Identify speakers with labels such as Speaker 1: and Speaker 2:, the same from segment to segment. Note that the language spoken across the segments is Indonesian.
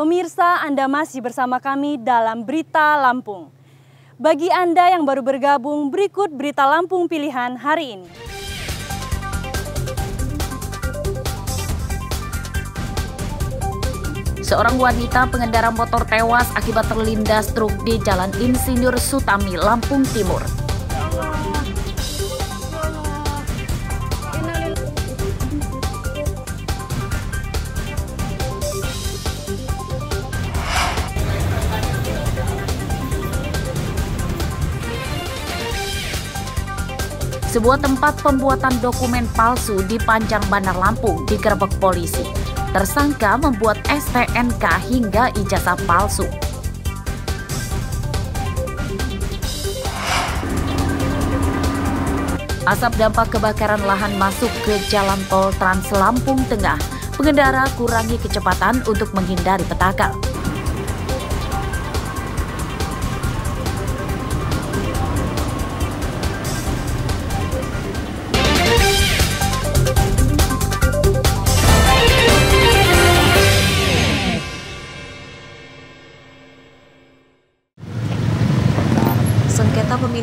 Speaker 1: Pemirsa, Anda masih bersama kami dalam Berita Lampung. Bagi Anda yang baru bergabung, berikut Berita Lampung pilihan hari ini.
Speaker 2: Seorang wanita pengendara motor tewas akibat terlindas truk di Jalan Insinyur Sutami, Lampung Timur. Sebuah tempat pembuatan dokumen palsu di Panjang Bandar Lampung digerebek polisi. Tersangka membuat STNK hingga ijazah palsu. Asap dampak kebakaran lahan masuk ke jalan tol Trans Lampung Tengah. Pengendara kurangi kecepatan untuk menghindari petaka.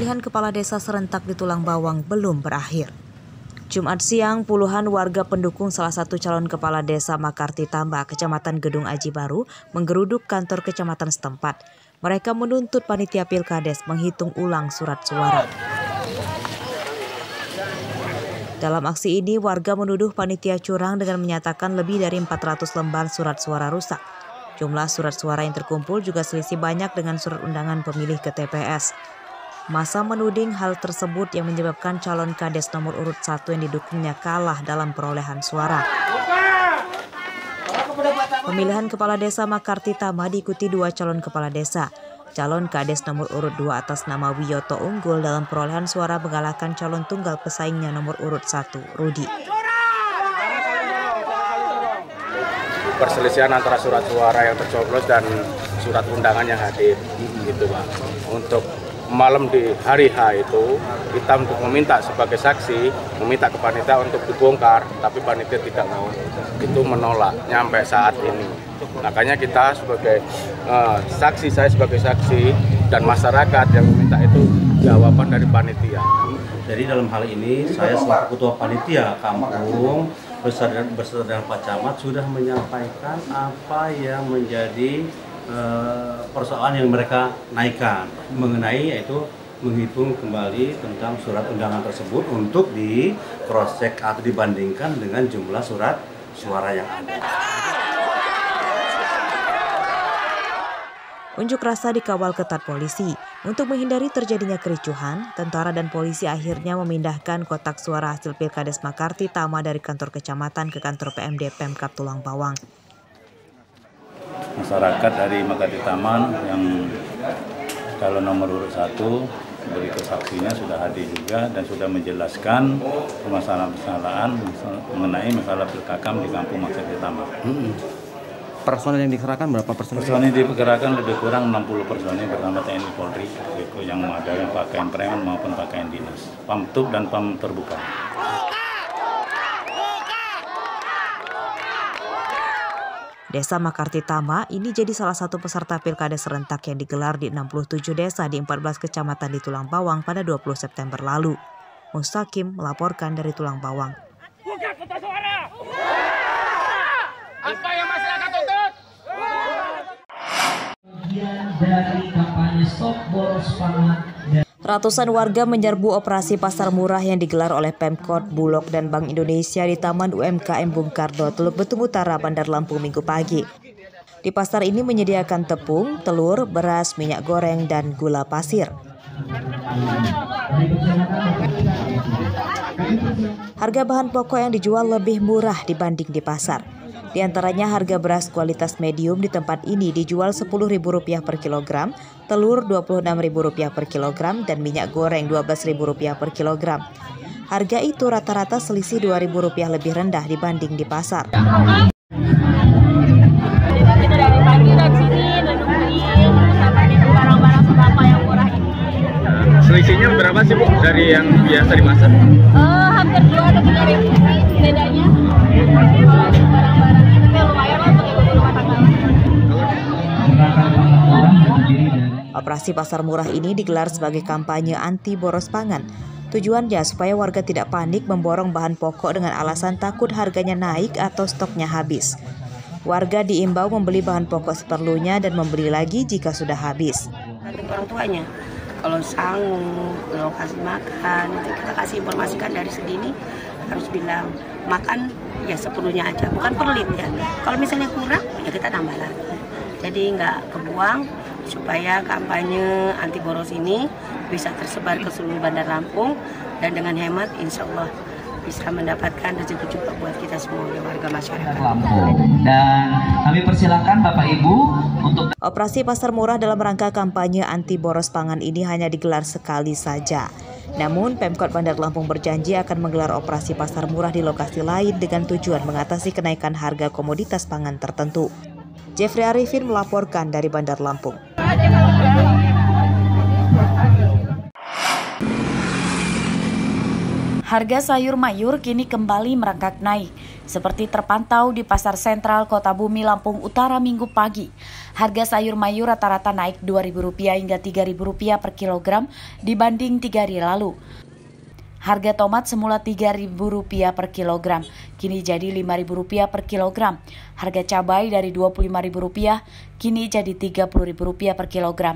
Speaker 2: Pemilihan kepala desa serentak di Tulang Bawang belum berakhir. Jumat siang, puluhan warga pendukung salah satu calon kepala desa Makarti Tamba, Kecamatan Gedung Aji Baru, menggeruduk kantor kecamatan setempat. Mereka menuntut panitia Pilkades menghitung ulang surat suara. Dalam aksi ini, warga menuduh panitia curang dengan menyatakan lebih dari 400 lembar surat suara rusak. Jumlah surat suara yang terkumpul juga selisih banyak dengan surat undangan pemilih ke TPS. Masa menuding hal tersebut yang menyebabkan calon kades nomor urut 1 yang didukungnya kalah dalam perolehan suara. Pemilihan kepala desa Makarti Tama diikuti dua calon kepala desa. Calon kades nomor urut 2 atas nama Wiyoto unggul dalam perolehan suara mengalahkan calon tunggal pesaingnya nomor urut 1, Rudi.
Speaker 3: perselisihan antara surat suara yang tercoblos dan surat undangan yang hadir gitu pak untuk malam di hari H itu kita untuk meminta sebagai saksi meminta ke panitia untuk dibongkar tapi panitia tidak mau. Itu menolak nyampe saat ini. Makanya kita sebagai eh, saksi saya sebagai saksi dan masyarakat yang meminta itu jawaban dari panitia.
Speaker 4: Jadi dalam hal ini saya selaku ketua panitia kampung beserta dengan Pak Camat sudah menyampaikan apa yang menjadi eh, persoalan yang mereka naikkan mengenai yaitu menghitung kembali tentang surat undangan tersebut untuk di cross check atau dibandingkan dengan jumlah surat suara yang ada.
Speaker 2: Unjuk rasa dikawal ketat polisi. Untuk menghindari terjadinya kericuhan, tentara dan polisi akhirnya memindahkan kotak suara hasil Pilkades Makarti Tama dari kantor kecamatan ke kantor PMD Pemkap Tulang Bawang.
Speaker 5: Masyarakat dari Makati Taman yang kalau nomor urut satu berikut saksinya sudah hadir juga dan sudah menjelaskan permasalahan-permasalahan mengenai masalah pilkakam di kampung Makati Taman.
Speaker 6: personel yang dikerahkan berapa personel?
Speaker 5: Personil diperkirakan lebih kurang 60 personil bersama TNI Polri yang ada yang pakaian preman maupun pakaian dinas, pamtub dan pam terbuka.
Speaker 2: Desa Makarti Tama ini jadi salah satu peserta pilkada serentak yang digelar di 67 desa di 14 kecamatan di Tulang Bawang pada 20 September lalu. Mustaqim melaporkan dari Tulang Bawang.
Speaker 7: Buka kertas suara! Apa yang masyarakat tuntut?
Speaker 8: bagian dari kampanye Stop Boros Pangan dan
Speaker 2: Ratusan warga menyerbu operasi pasar murah yang digelar oleh Pemkot, Bulog, dan Bank Indonesia di Taman UMKM Bung Karno, Teluk Betung Utara, Bandar Lampung minggu pagi. Di pasar ini menyediakan tepung, telur, beras, minyak goreng, dan gula pasir. Harga bahan pokok yang dijual lebih murah dibanding di pasar. Di antaranya harga beras kualitas medium di tempat ini dijual Rp10.000 per kilogram, telur Rp26.000 per kilogram, dan minyak goreng Rp12.000 per kilogram. Harga itu rata-rata selisih Rp2.000 lebih rendah dibanding di pasar.
Speaker 9: di
Speaker 3: selisihnya berapa sih bu dari yang biasa dimasak
Speaker 9: Eh, hampir
Speaker 2: Operasi pasar murah ini digelar sebagai kampanye anti boros pangan. Tujuannya supaya warga tidak panik memborong bahan pokok dengan alasan takut harganya naik atau stoknya habis. Warga diimbau membeli bahan pokok seperlunya dan membeli lagi jika sudah habis.
Speaker 10: Orang tuanya, kalau sanggup, kalau kasih makan, kita kasih informasikan dari sedini harus bilang makan ya seperlunya aja, bukan perlit ya. Kalau misalnya kurang, ya kita tambah lagi. Jadi nggak kebuang supaya kampanye anti boros ini bisa tersebar ke seluruh Bandar Lampung dan dengan hemat insya Allah bisa mendapatkan rezeki juga buat kita semua ya warga masyarakat.
Speaker 8: Lampung. Dan kami persilakan Bapak Ibu untuk
Speaker 2: Operasi pasar murah dalam rangka kampanye anti boros pangan ini hanya digelar sekali saja. Namun, Pemkot Bandar Lampung berjanji akan menggelar operasi pasar murah di lokasi lain dengan tujuan mengatasi kenaikan harga komoditas pangan tertentu. Jeffrey Arifin melaporkan dari Bandar Lampung.
Speaker 11: Harga sayur mayur kini kembali merangkak naik, seperti terpantau di Pasar Sentral Kota Bumi Lampung Utara Minggu pagi. Harga sayur mayur rata-rata naik Rp2.000 hingga Rp3.000 per kilogram dibanding tiga hari lalu. Harga tomat semula Rp3.000 per kilogram, kini jadi Rp5.000 per kilogram. Harga cabai dari Rp25.000 kini jadi Rp30.000 per kilogram.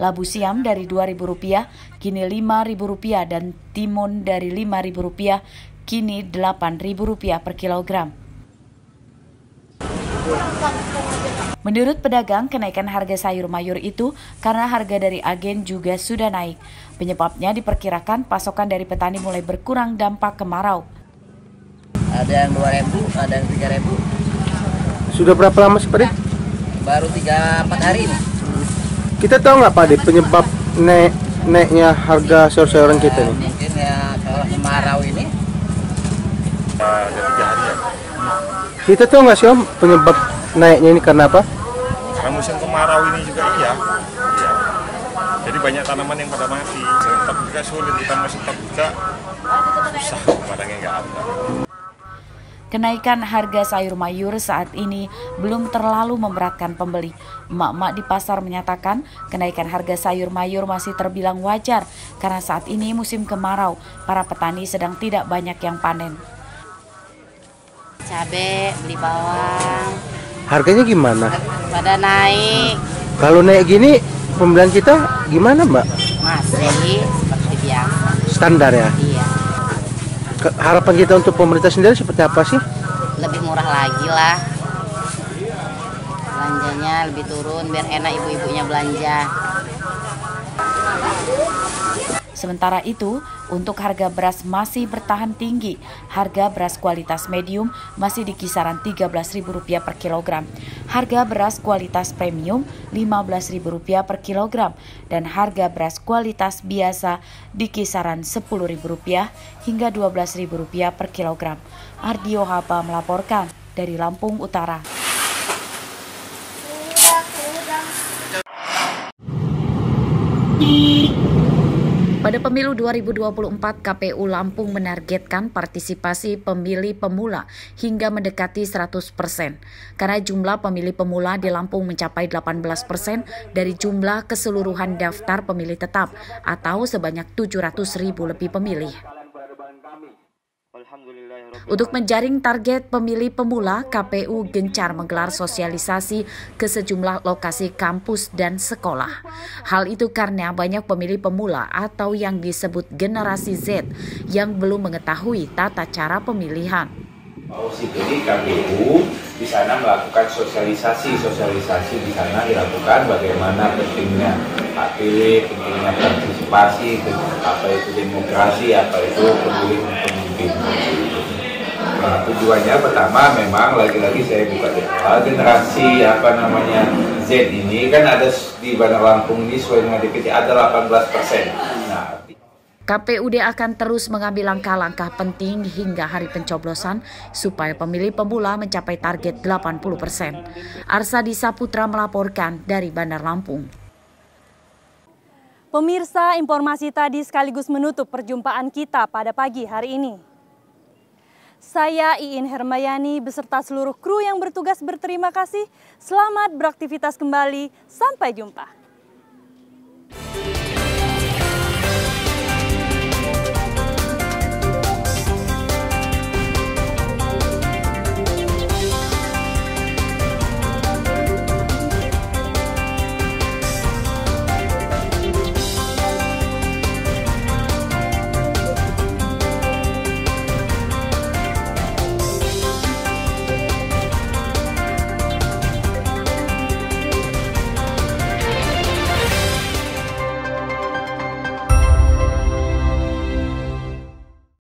Speaker 11: Labu siam dari Rp2.000 kini Rp5.000 dan timun dari Rp5.000 kini Rp8.000 per kilogram. Menurut pedagang, kenaikan harga sayur mayur itu karena harga dari agen juga sudah naik. Penyebabnya diperkirakan pasokan dari petani mulai berkurang dampak kemarau.
Speaker 12: Ada yang 2000, ada yang 3000.
Speaker 13: Sudah berapa lama sih Pak Dek?
Speaker 12: Baru 3 4 hari ini.
Speaker 13: Kita tahu nggak Pak Dek penyebab naik naiknya harga sayur-sayuran kita nih?
Speaker 12: Mungkin ya kalau kemarau ini
Speaker 14: tiga hari ya.
Speaker 13: Kita tahu nggak sih Om penyebab naiknya ini karena apa?
Speaker 14: Karena musim kemarau ini juga iya. iya. Jadi banyak tanaman yang pada mati. Stok juga sulit, ditambah stok juga susah, barangnya nggak ada.
Speaker 11: Kenaikan harga sayur mayur saat ini belum terlalu memberatkan pembeli. Emak-emak di pasar menyatakan kenaikan harga sayur mayur masih terbilang wajar karena saat ini musim kemarau, para petani sedang tidak banyak yang panen.
Speaker 15: Cabe, beli bawang,
Speaker 13: Harganya gimana?
Speaker 15: pada naik
Speaker 13: Kalau naik gini pembelian kita gimana Mbak?
Speaker 15: masih seperti biasa.
Speaker 13: Standar ya? Ke- harapan kita untuk pemerintah sendiri seperti apa sih?
Speaker 15: lebih murah lagi lah. Belanjanya lebih turun biar enak ibu-ibunya belanja.
Speaker 11: Sementara itu, untuk harga beras masih bertahan tinggi. Harga beras kualitas medium masih di kisaran Rp13.000 per kilogram. Harga beras kualitas premium Rp15.000 per kilogram dan harga beras kualitas biasa di kisaran Rp10.000 hingga Rp12.000 per kilogram. Ardio Hapa melaporkan dari Lampung Utara. Pada pemilu 2024, KPU Lampung menargetkan partisipasi pemilih pemula hingga mendekati 100 persen. Karena jumlah pemilih pemula di Lampung mencapai 18 persen dari jumlah keseluruhan daftar pemilih tetap atau sebanyak 700 ribu lebih pemilih. Untuk menjaring target pemilih pemula, KPU gencar menggelar sosialisasi ke sejumlah lokasi kampus dan sekolah. Hal itu karena banyak pemilih pemula atau yang disebut generasi Z yang belum mengetahui tata cara pemilihan.
Speaker 16: Jadi KPU di sana melakukan sosialisasi, sosialisasi di sana dilakukan bagaimana pentingnya hak pilih, pentingnya partisipasi, apa itu demokrasi, apa itu pemilih pemimpin. Nah, tujuannya pertama memang lagi-lagi saya buka di awal generasi apa namanya Z ini kan ada di Bandar Lampung ini sesuai dengan DPT ada 18 persen. Nah,
Speaker 11: KPUD akan terus mengambil langkah-langkah penting hingga hari pencoblosan supaya pemilih pemula mencapai target 80 persen. Arsadi Saputra melaporkan dari Bandar Lampung.
Speaker 1: Pemirsa, informasi tadi sekaligus menutup perjumpaan kita pada pagi hari ini. Saya Iin Hermayani beserta seluruh kru yang bertugas berterima kasih. Selamat beraktivitas kembali. Sampai jumpa.